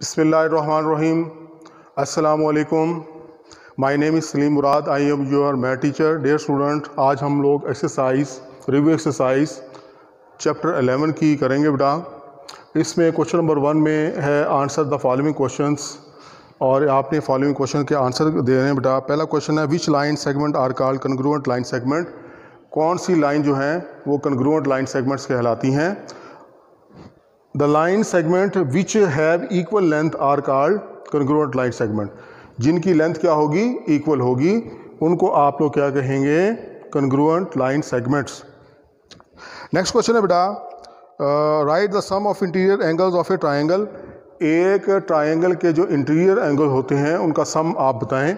Bismillahirrahmanirrahim. Assalamu. My name is Salim Murad. I am your my teacher. Dear student, आज हम लोग exercise, review exercise, chapter 11 की करेंगे बेटा। इसमें क्वेश्चन नंबर वन में है आंसर द फॉलोइंग क्वेश्चंस। और आपने फॉलोइंग क्वेश्चन के आंसर दे रहे हैं बेटा। पहला क्वेश्चन है, which line segment are called congruent line segment? कौन सी लाइन जो हैं, वो कन्ग्रुएंट लाइन सेगमेंट्स कहलाती हैं। The line segment which have equal length are called congruent line segment जिनकी लेंथ क्या होगी? इक्वल होगी। उनको आप लोग क्या कहेंगे? Congruent line segments next question है बेटा। Right the sum of interior angles of a triangle एक ट्राइंगल के जो इंटीरियर एंगल होते हैं, उनका सम आप बताएँ।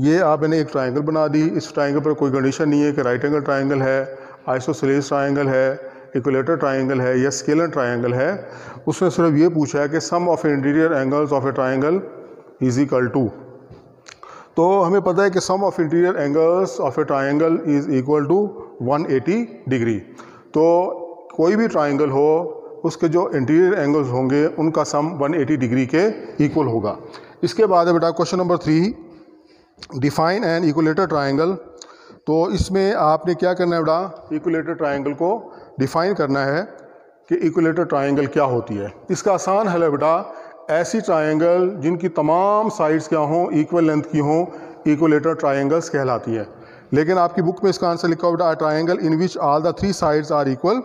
ये आप मैंने एक ट्राइंगल बना दी। इस ट्राइंगल पर कोई कंडीशन नहीं है कि राइट एंगल ट्राइंगल है आइसोसिलेस ट्राइंगल है इक्वलेटर ट्राइंगल है या स्केलर ट्राइंगल है उसने सिर्फ़ ये पूछा है कि sum of interior angles of a triangle is equal to तो हमें पता है कि sum of interior angles of a triangle is equal to 180 degree तो कोई भी ट्राइंगल हो, उसके जो इंटीरियर एंगल्स होंगे, उनका सम 180 डिग्री के इक्वल होगा। इसके बाद है बेटा question number three define and equilateral triangle तो इसमें आपने क्या करना है बेटा? इक्वलेटर ट्राइंगल को डिफाइन करना है कि इक्वलेटर ट्राइंगल क्या होती है। इसका आसान हल है बेटा, ऐसी ट्राइंगल जिनकी तमाम साइड्स क्या हों इक्वल लेंथ की हों इक्वलेटर ट्राइंगल्स कहलाती है। लेकिन आपकी बुक में इसका आंसर लिखा हुआ बेटा triangle in which all the three sides are equal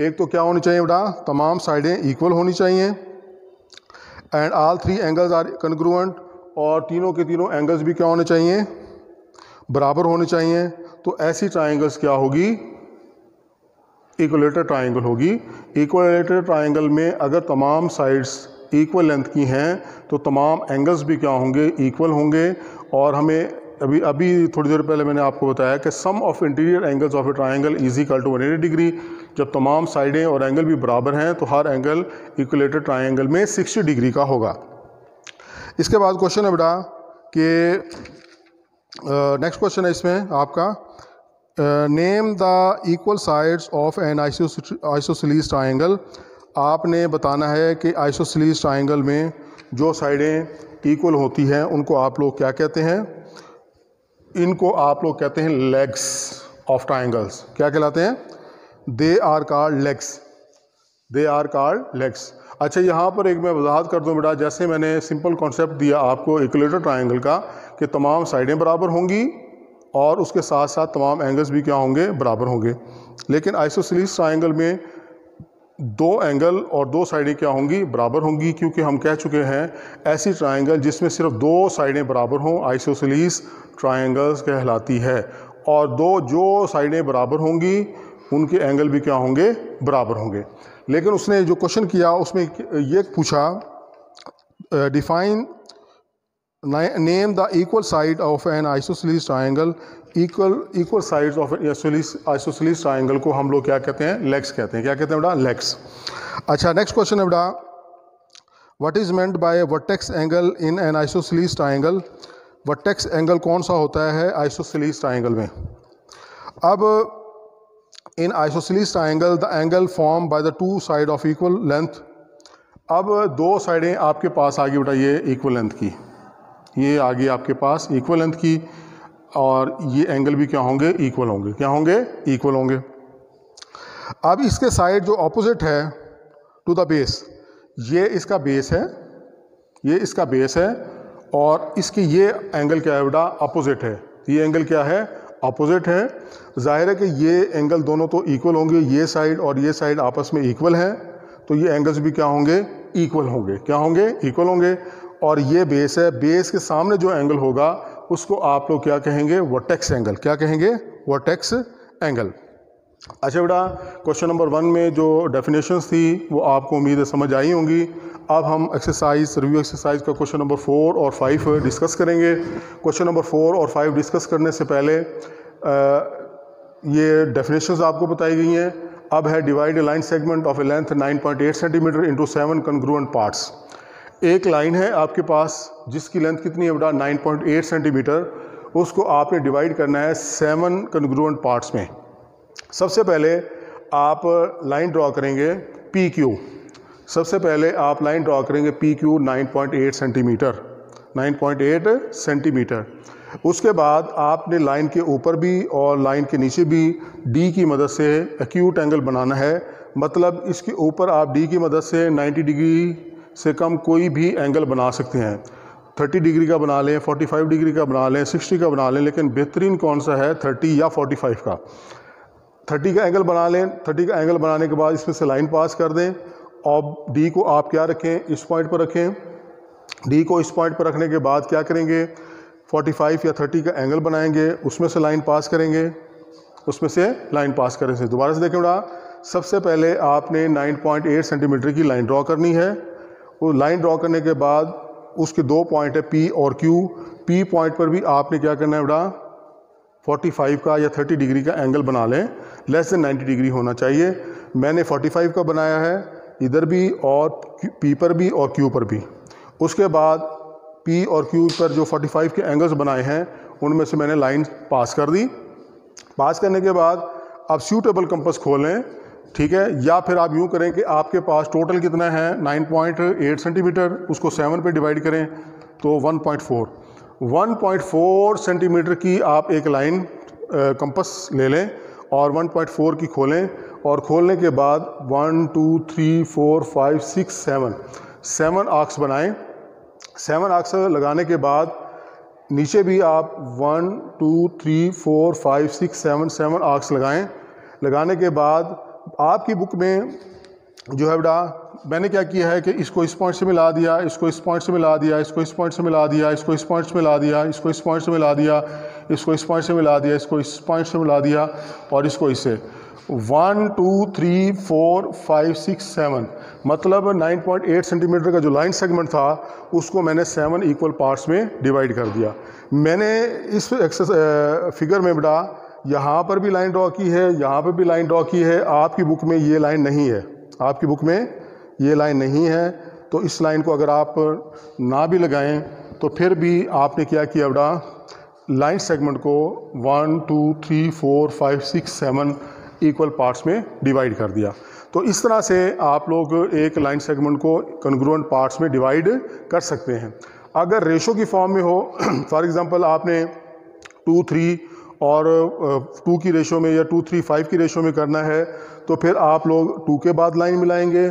एक तो क्या होनी चाहिए बेटा, तमाम साइडें इक्वल होनी चाहिए and all three angles are congruent और तीनों के तीनों एंगल्स भी क्या होने चाहिए, बराबर होने चाहिए। तो ऐसी ट्राइंगल्स क्या होगी? इक्वलेटर ट्राइंगल होगी। इक्वलेटर ट्राइंगल में अगर तमाम साइड्स इक्वल लेंथ की हैं तो तमाम एंगल्स भी क्या होंगे? इक्वल होंगे। और हमें अभी अभी थोड़ी देर पहले मैंने आपको बताया कि sum of interior angles of a triangle is equal to one degree जब तमाम साइडें और एंगल भी बराबर हैं तो हर एंगल इक्वलेटेड ट्राइंगल में 60 डिग्री का होगा। इसके बाद क्वेश्चन है बेटा कि नेक्स्ट क्वेश्चन है इसमें आपका। Name the equal sides of an isosceles triangle आपने बताना है कि आइसोसिलीज ट्राइंगल में जो साइडें इक्वल होती हैं, उनको आप लोग क्या कहते हैं? इनको आप लोग कहते हैं लेग्स ऑफ़ ट्राइंगल्स क्या कहलाते हैं? They are called legs they are called legs अच्छा यहाँ पर एक मैं वजाहत कर दूँ बेटा, जैसे मैंने सिंपल कॉन्सेप्ट दिया आपको इक्वलेटर ट्राइंगल का, कि तमाम साइडें बराबर होंगी और उसके साथ साथ तमाम एंगल्स भी क्या होंगे? बराबर होंगे। लेकिन आइसोसिलीस ट्राइंगल में दो एंगल और दो साइडें क्या होंगी? बराबर होंगी, क्योंकि हम कह चुके हैं ऐसी ट्राइंगल जिसमें सिर्फ़ दो साइडें बराबर हों आइसोसिलीस ट्राइंगल्स कहलाती है। और दो जो साइडें बराबर होंगी, उनके एंगल भी क्या होंगे? बराबर होंगे। लेकिन उसने जो क्वेश्चन किया, उसमें ये पूछा define name the equal side of an isosceles triangle equal equal sides of isosceles triangle को हम लोग क्या कहते हैं? लेग्स कहते हैं। क्या कहते हैं बेटा? लेग्स अच्छा नेक्स्ट क्वेश्चन है बेटा। What is meant by vertex angle in an isosceles triangle vertex angle कौन सा होता है आइसोसिलीस ट्राइंगल में? अब in isosceles triangle the angle form by the two side of equal length अब, दो साइडें आपके पास आ गई बेटा ये इक्वल लेंथ की। ये आ गई आपके पास इक्वल लेंथ की और ये एंगल भी क्या होंगे? इक्वल होंगे। क्या होंगे? इक्वल होंगे। अब इसके साइड जो ऑपोजिट है टू द बेस ये इसका बेस है, ये इसका बेस है और इसकी ये एंगल क्या है बेटा? अपोजिट है। ये एंगल क्या है? अपोजिट है। ज़ाहिर है कि ये एंगल दोनों तो इक्वल होंगे। ये साइड और ये साइड आपस में इक्वल हैं। तो ये एंगल्स भी क्या होंगे? इक्वल होंगे। क्या होंगे? इक्वल होंगे। और ये बेस है। बेस के सामने जो एंगल होगा उसको आप लोग क्या कहेंगे? वर्टेक्स एंगल क्या कहेंगे? वर्टेक्स एंगल अच्छा बेटा क्वेश्चन नंबर वन में जो डेफिनेशंस थी वो आपको उम्मीद है समझ आई होंगी। अब हम एक्सरसाइज रिव्यू एक्सरसाइज का क्वेश्चन नंबर फोर और फाइव डिस्कस करेंगे। क्वेश्चन नंबर फोर और फाइव डिस्कस करने से पहले आ, ये डेफिनेशंस आपको बताई गई हैं। अब है divide line segment of a length 9.8 centimetre into seven congruent parts एक लाइन है आपके पास, जिसकी लेंथ कितनी है बेटा? 9.8 सेंटीमीटर उसको आपने डिवाइड करना है सेवन कन्ग्रुएंट पार्ट्स में। सबसे पहले आप लाइन ड्रॉ करेंगे पी क्यू सबसे पहले आप लाइन ड्रॉ करेंगे P Q nine centimetre nine point eight centimetre उसके बाद आपने लाइन के ऊपर भी और लाइन के नीचे भी डी की मदद से एक्यूट एंगल बनाना है। मतलब इसके ऊपर आप डी की मदद से 90 डिग्री से कम कोई भी एंगल बना सकते हैं। 30 डिग्री का बना लें 45 डिग्री का बना लें 60 का बना लें, लेकिन बेहतरीन कौन सा है? 30 या 45 का। 30 का एंगल बना लें 30 का एंगल बनाने के बाद इसमें से लाइन पास कर दें। और डी को आप क्या रखें? इस पॉइंट पर रखें। डी को इस पॉइंट पर रखने के बाद क्या करेंगे? 45 या 30 का एंगल बनाएँगे। उसमें से लाइन पास करेंगे। उसमें से लाइन पास करें। से दोबारा से देखें बड़ा सबसे पहले आपने 9.8 सेंटीमीटर की लाइन ड्रॉ करनी है। वो लाइन ड्रॉ करने के बाद उसके दो पॉइंट है पी और क्यू पी पॉइंट पर भी आपने क्या करना है बड़ा 45 का या 30 डिग्री का एंगल बना लें। लेस देन 90 डिग्री होना चाहिए। मैंने 45 का बनाया है। इधर भी और पी पर भी और क्यू पर भी। उसके बाद पी और क्यू पर जो 45 के एंगल्स बनाए हैं, उनमें से मैंने लाइन पास कर दी। पास करने के बाद आप सूटेबल कंपस खोलें। ठीक है? या फिर आप यूँ करें कि आपके पास टोटल कितना है? 9.8 सेंटीमीटर उसको 7 पे डिवाइड करें तो 1.4 1.4 सेंटीमीटर की आप एक लाइन कंपस ले लें और 1.4 की खोलें और खोलने के बाद 1 2 3 4 5 6 7 सेवन आर्क्स बनाएँ. सेवन आर्क्स लगाने के बाद नीचे भी आप one two three four five six seven seven arcs लगाएँ. लगाने के बाद आपकी बुक में जो है बेटा, मैंने क्या किया है कि इसको इस पॉइंट से मिला दिया, इसको इस पॉइंट से मिला दिया, इसको इस पॉइंट से मिला दिया, इसको इस पॉइंट से मिला दिया, इसको इस पॉइंट से मिला दिया, इसको इस पॉइंट से मिला दिया, इसको इस पॉइंट से मिला दिया और इसको इससे one, two, three, four, five, six, seven. मतलब 9.8 सेंटीमीटर का जो लाइन सेगमेंट था, उसको मैंने सेवन इक्वल पार्ट्स में डिवाइड कर दिया। मैंने इस फिगर में बेटा यहाँ पर भी लाइन ड्रॉ की है, यहाँ पर भी लाइन ड्रॉ की है। आपकी बुक में ये लाइन नहीं है। आपकी बुक में ये लाइन नहीं है। तो इस लाइन को अगर आप ना भी लगाएँ तो फिर भी आपने क्या किया बेटा? लाइन सेगमेंट को one, two, three, four, five, six, seven equal parts में डिवाइड कर दिया। तो इस तरह से आप लोग एक लाइन सेगमेंट को कंग्रुएंट पार्ट्स में डिवाइड कर सकते हैं। अगर रेशो की फॉर्म में हो फॉर एग्जांपल आपने टू थ्री और टू की रेशो में या टू, थ्री, फाइव की रेशो में करना है तो फिर आप लोग टू के बाद लाइन मिलाएँगे,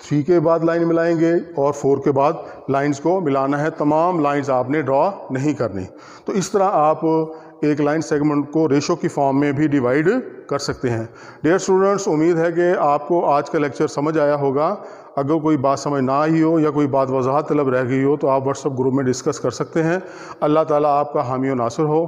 थ्री के बाद लाइन मिलाएँगे और फोर के बाद लाइंस को मिलाना है। तमाम लाइंस आपने ड्रॉ नहीं करनी। तो इस तरह आप एक लाइन सेगमेंट को रेशो की फॉर्म में भी डिवाइड कर सकते हैं। डियर स्टूडेंट्स, उम्मीद है कि आपको आज का लेक्चर समझ आया होगा। अगर कोई बात समझ ना आई हो या कोई बात वजाहत तलब रह गई हो तो आप व्हाट्सअप ग्रुप में डिस्कस कर सकते हैं। अल्लाह ताला आपका हामी नासर हो।